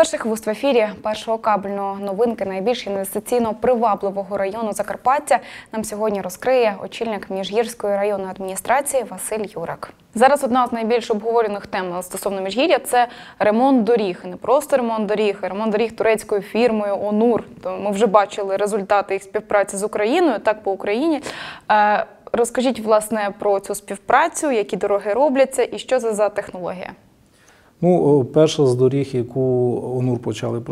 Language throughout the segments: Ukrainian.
перших вуст в ефірі першого кабельного новинки найбільш інвестиційно привабливого району Закарпаття нам сьогодні розкриє очільник Міжгірської районної адміністрації Василь Юрак. Зараз одна з найбільш обговорених тем стосовно Міжгір'я – це ремонт доріг. Не просто ремонт доріг, а ремонт доріг турецькою фірмою ОНУР. То ми вже бачили результати їх співпраці з Україною, так по Україні. Е, Розкажіть власне про цю співпрацю, які дороги робляться, і що це за технологія. Ну, перша з доріг, яку ОНУР почали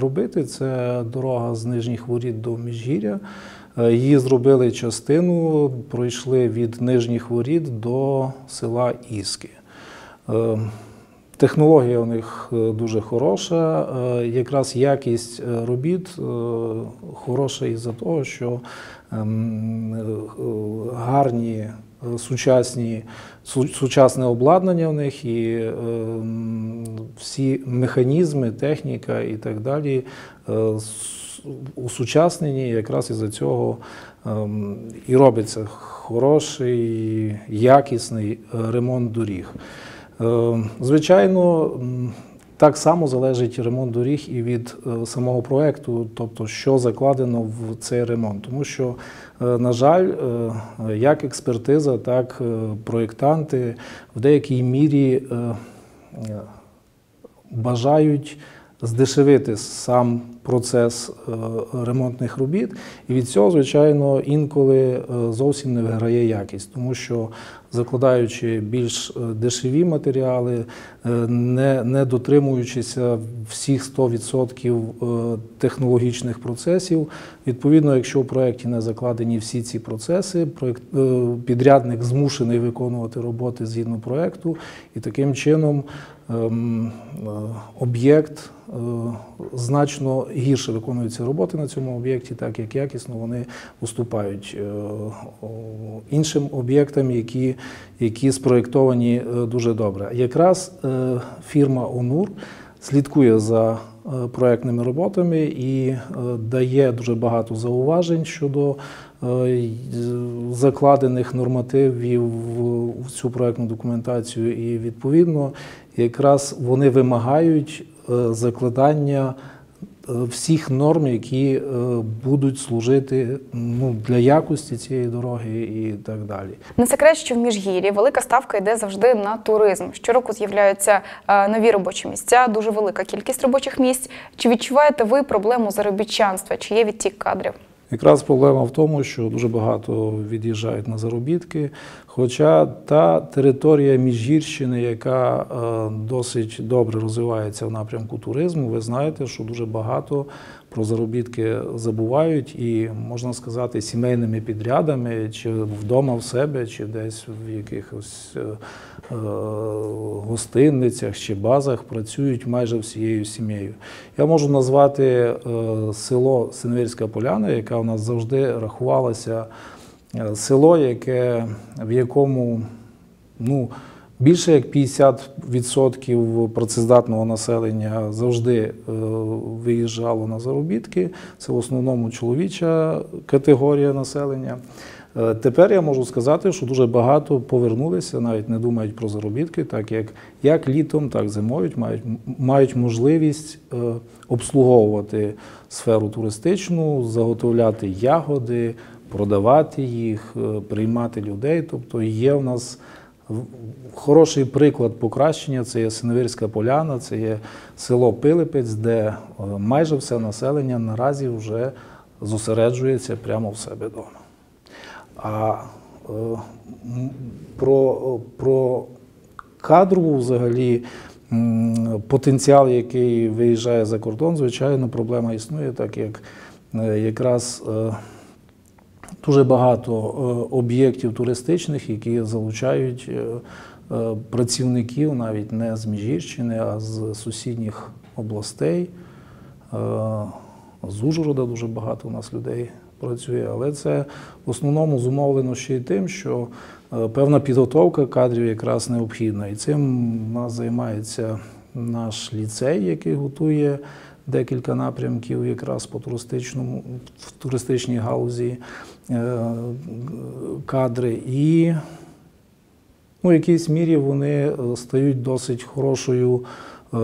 робити, це дорога з нижніх воріт до Міжгір'я. Е, її зробили частину, пройшли від нижніх воріт до села Іски. Е, технологія у них е, дуже хороша, якраз якість робіт хороша із-за того, що ем, гарні сучасні, сучасне обладнання в них і е, всі механізми, техніка і так далі е, усучаснені, якраз із-за цього е, і робиться хороший, якісний ремонт доріг. Е, звичайно, так само залежить ремонт доріг і від е, самого проекту, тобто що закладено в цей ремонт. Тому що, е, на жаль, е, як експертиза, так проєктанти в деякій мірі бажають здешевити сам процес е, ремонтних робіт, і від цього, звичайно, інколи е, зовсім не виграє якість, тому що закладаючи більш е, дешеві матеріали, не не дотримуючися всіх 100% технологічних процесів, відповідно, якщо в проєкті не закладені всі ці процеси, підрядник змушений виконувати роботи згідно проєкту, і таким чином об'єкт значно гірше виконуються роботи на цьому об'єкті, так як якісно вони уступають е, іншим об'єктам, які які спроєктовані е, дуже добре. Якраз е, фірма ОНУР слідкує за проектними роботами і дає дуже багато зауважень щодо закладених нормативів в цю проектну документацію, і відповідно якраз вони вимагають закладання Е, всіх норм, які е, будуть служити ну, для якості цієї дороги і так далі. Не секрет, що в міжгір'ї велика ставка йде завжди на туризм. Щороку з'являються е, нові робочі місця, дуже велика кількість робочих місць. Чи відчуваєте ви проблему заробітчанства? Чи є відтік кадрів? Якраз проблема в тому, що дуже багато від'їжджають на заробітки. Хоча та територія Міжгірщини, яка е, досить добре розвивається в напрямку туризму, ви знаєте, що дуже багато про заробітки забувають і, можна сказати, сімейними підрядами, чи вдома в себе, чи десь в якихось е, е, гостинницях чи базах працюють майже всією сім'єю. Я можу назвати село Синвірська Поляна, яка у нас завжди рахувалася. Е, село, яке, в якому ну, більше як 50% працездатного населення завжди е, виїжджало на заробітки. Це в основному чоловіча категорія населення. Е, тепер я можу сказати, що дуже багато повернулися, навіть не думають про заробітки, так як як літом, так зимою мають мають можливість обслуговувати сферу туристичну, заготовляти ягоди, продавати їх, е, приймати людей. Тобто є в нас хороший приклад покращення це є Синовирська поляна, це є село Пилипець, де е, майже все населення наразі вже зосереджується прямо в себе вдома. А е, про, про кадрову взагалі. Потенціал, який виїжджає за кордон, звичайно, проблема існує, так як якраз Дуже багато е, об'єктів туристичних, які залучають е, е, працівників навіть не з Міжгірщини, а з сусідніх областей. З Ужгорода дуже багато у нас людей працює, але це в основному зумовлено ще й тим, що певна підготовка кадрів якраз необхідна. І цим у нас займається наш ліцей, який готує декілька напрямків якраз по туристичному в туристичній галузі е, кадри. І ну, в якійсь мірі вони е, стають досить хорошою е,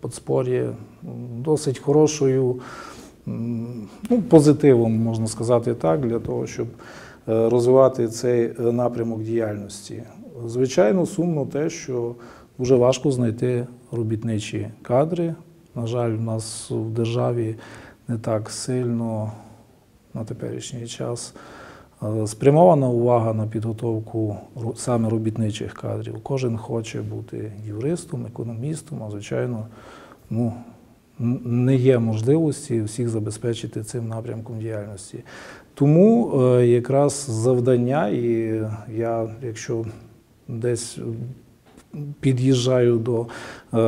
подспор'я досить хорошою ну, позитивом, можна сказати так, для того, щоб розвивати цей напрямок діяльності. Звичайно, сумно те, що дуже важко знайти робітничі кадри. На жаль, в нас в державі не так сильно на теперішній час е, спрямована увага на підготовку саме робітничих кадрів. Кожен хоче бути юристом, економістом, а звичайно, ну, не є можливості всіх забезпечити цим напрямком діяльності. Тому е, якраз завдання, і я, якщо десь під'їжджаю до е,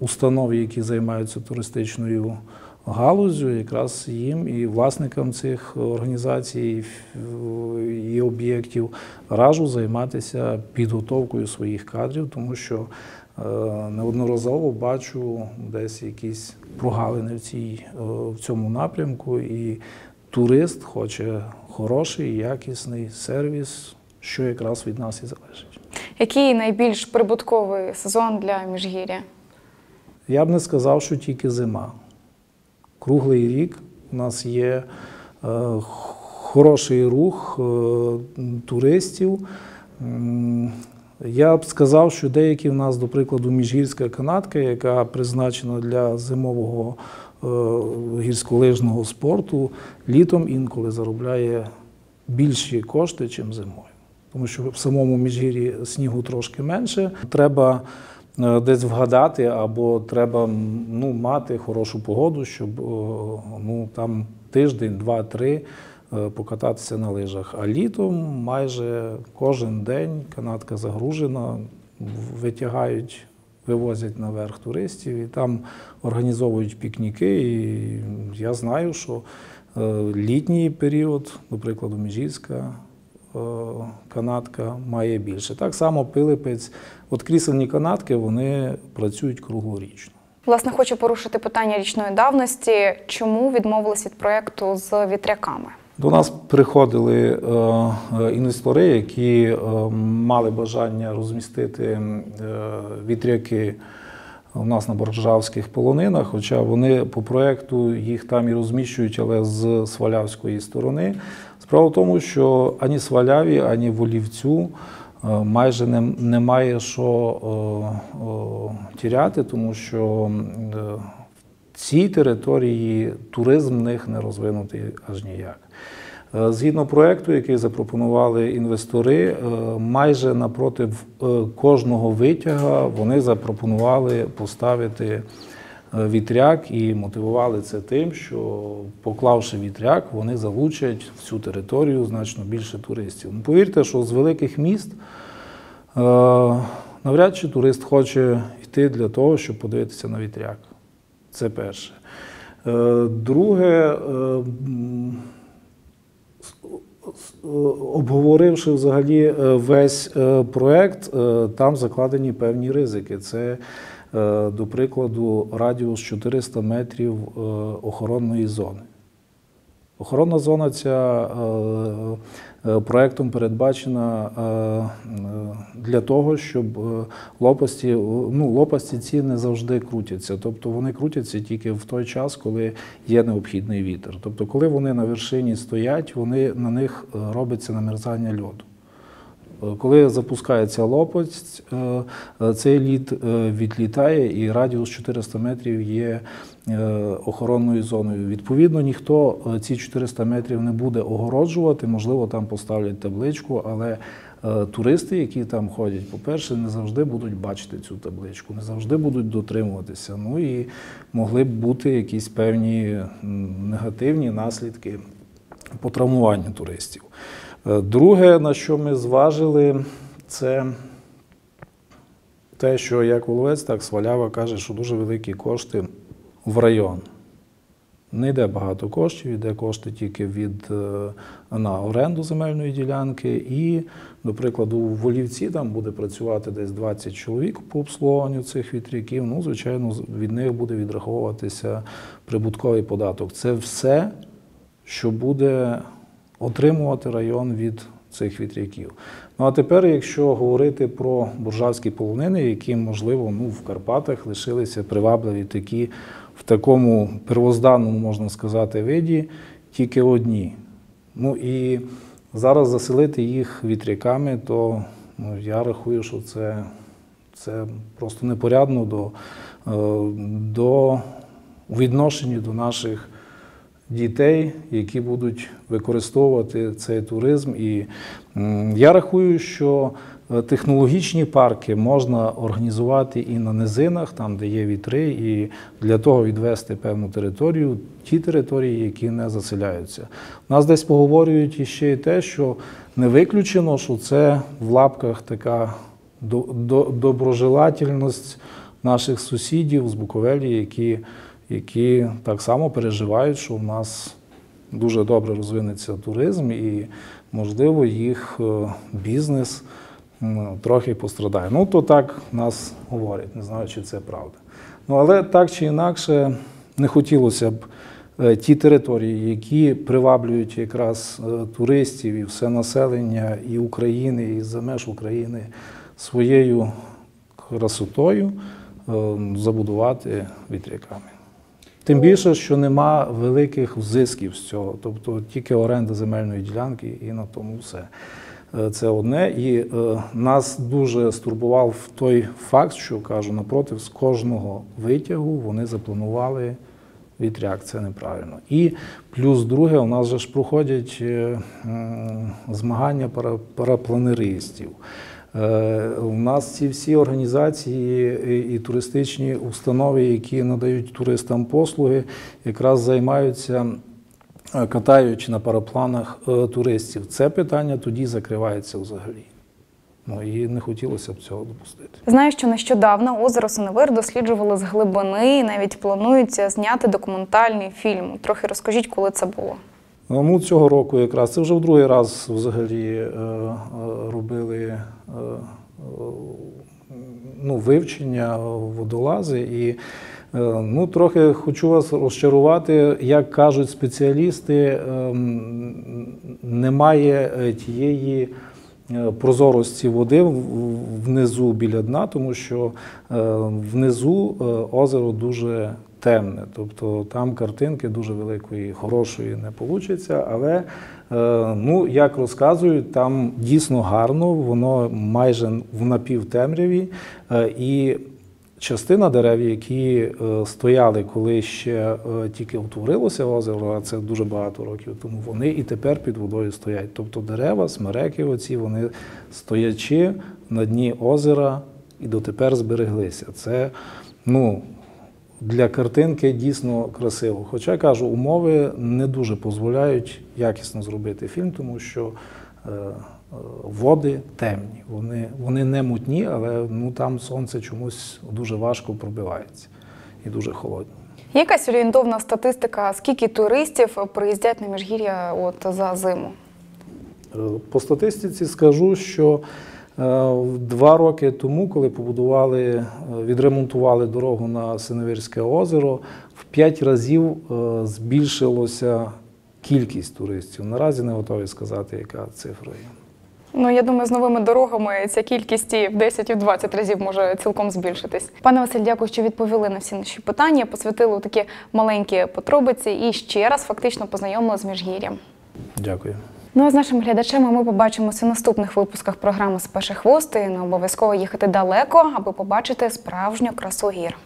установ, які займаються туристичною галузю, якраз їм і власникам цих організацій і об'єктів раджу займатися підготовкою своїх кадрів, тому що е, неодноразово бачу десь якісь прогалини в, цій, е, в цьому напрямку, і турист хоче хороший, якісний сервіс, що якраз від нас і залежить. Який найбільш прибутковий сезон для міжгір'я? Я б не сказав, що тільки зима. Круглий рік у нас є е, хороший рух е, туристів. Я б сказав, що деякі в нас, до прикладу, міжгірська канатка, яка призначена для зимового е, гірськолижного спорту, літом інколи заробляє більші кошти, ніж зимою. Тому що в самому міжгір'ї снігу трошки менше. Треба е, десь вгадати, або треба ну, мати хорошу погоду, щоб ну, там тиждень, два-три е, покататися на лижах. А літом майже кожен день канатка загружена, витягають, вивозять наверх туристів і там організовують пікніки. І я знаю, що е, літній період, до прикладу, Міжівська е, канатка має більше. Так само Пилипець. От крісельні канатки вони працюють круглорічно. Власне, хочу порушити питання річної давності. Чому відмовились від проєкту з вітряками? До нас приходили е, е, інвестори, які е, мали бажання розмістити е, вітряки у нас на Боржавських полонинах, хоча вони по проекту їх там і розміщують, але з Свалявської сторони. Справа в тому, що ані Сваляві, ані Волівцю е, майже не, немає що е, е, тіряти, тому що в цій території туризм в них не розвинутий аж ніяк. Згідно проекту, який запропонували інвестори, майже напроти е, кожного витяга вони запропонували поставити вітряк і мотивували це тим, що поклавши вітряк, вони залучать в цю територію значно більше туристів. Ну, Повірте, що з великих міст е, навряд чи турист хоче йти для того, щоб подивитися на вітряк. Це перше. Е, Друге, е, обговоривши взагалі е, весь е, проект, е, там закладені певні ризики. Це, е, до прикладу, радіус 400 метрів е, охоронної зони. Охоронна зона ця е, е, проектом передбачена е, е, для того, щоб е, лопасті, ну, лопасті ці не завжди крутяться. Тобто вони крутяться тільки в той час, коли є необхідний вітер. Тобто, коли вони на вершині стоять, вони, на них е, робиться намерзання льоду. Коли запускається лопасть, е, е, цей лід е, відлітає і радіус 400 метрів є охоронною зоною. Відповідно, ніхто ці 400 метрів не буде огороджувати, можливо, там поставлять табличку, але туристи, які там ходять, по-перше, не завжди будуть бачити цю табличку, не завжди будуть дотримуватися. Ну і могли б бути якісь певні негативні наслідки по травмуванню туристів. Е, Друге, на що ми зважили, це те, що як Воловець, так Свалява каже, що дуже великі кошти в район. Не йде багато коштів, йде кошти тільки від, е, на оренду земельної ділянки. І, до прикладу, в Волівці там буде працювати десь 20 чоловік по обслуговуванню цих вітряків. Ну, звичайно, від них буде відраховуватися прибутковий податок. Це все, що буде отримувати район від цих вітряків. Ну а тепер, якщо говорити про буржавські полонини, які, можливо, ну, в Карпатах лишилися привабливі такі в такому первозданному, можна сказати, виді, тільки одні. Ну і зараз заселити їх вітряками, то ну, я рахую, що це, це просто непорядно до, е, до у відношенні до наших дітей, які будуть використовувати цей туризм. І я рахую, що е, технологічні парки можна організувати і на низинах, там, де є вітри, і для того відвести певну територію, ті території, які не заселяються. У нас десь поговорюють іще і те, що не виключено, що це в лапках така до- до- доброжелательність наших сусідів з Буковелі, які, які так само переживають, що в нас дуже добре розвинеться туризм і, можливо, їх е, бізнес трохи пострадає. Ну, то так нас говорять, не знаю, чи це правда. Ну, але так чи інакше, не хотілося б е, ті території, які приваблюють якраз е, туристів і все населення і України, і за меж України своєю красотою забудувати вітряками. Тим більше, що нема великих взисків з цього, тобто тільки оренда земельної ділянки і на тому все. Е, Це одне. І е, нас дуже стурбував той факт, що кажу, напротив, з кожного витягу вони запланували вітряк. Це неправильно. І плюс друге, у нас же ж проходять е, м, змагання пара- парапланеристів. Е, У нас ці всі організації і, туристичні установи, які надають туристам послуги, якраз займаються е, катаючи на парапланах е, туристів. Це питання тоді закривається взагалі. Ну і не хотілося б цього допустити. Знаю, що нещодавно озеро Синевир досліджували з глибини і навіть планується зняти документальний фільм. Трохи розкажіть, коли це було. Ну, цього року якраз це вже в другий раз взагалі е, е, робили е, ну, вивчення водолази. І ну, трохи хочу вас розчарувати, як кажуть спеціалісти, ем, немає тієї. Прозорості води внизу біля дна, тому що внизу озеро дуже темне, тобто там картинки дуже великої, хорошої не вийде, але е, ну, як розказують, там дійсно гарно, воно майже в напівтемряві. е, І частина дерев, які е, стояли, коли ще тільки утворилося озеро, а це дуже багато років тому, вони і тепер під водою стоять. Тобто дерева, смереки, оці, вони стоячи на дні озера і дотепер збереглися. Це ну, для картинки дійсно красиво. Хоча кажу, умови не дуже дозволяють якісно зробити фільм, тому що е, води темні. Вони, вони не мутні, але ну, там сонце чомусь дуже важко пробивається і дуже холодні. Якась орієнтовна статистика, скільки туристів приїздять на міжгір'я от за зиму? Е, По статистиці скажу, що два роки тому, коли побудували, е, відремонтували дорогу на Синевирське озеро, в п'ять разів е, збільшилося кількість туристів. Наразі не готові сказати, яка цифра є. Ну я думаю, з новими дорогами ця кількість і в 10 і в 20 разів може цілком збільшитись. Пане Василь, дякую, що відповіли на всі наші питання. Посвятили такі маленькі подробиці і ще раз фактично познайомили з міжгір'ям. Дякую. Ну а з нашими глядачами ми побачимося в наступних випусках програми з. І не обов'язково їхати далеко, аби побачити справжню красу гір.